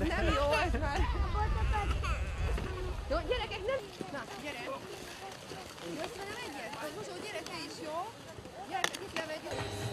ez nem jó, ez már! Jó, gyerekek, nem... Na, gyere! Jössz velem egyet? Az Mosó, gyere te is, jó? Gyerekek, itt nem egyet.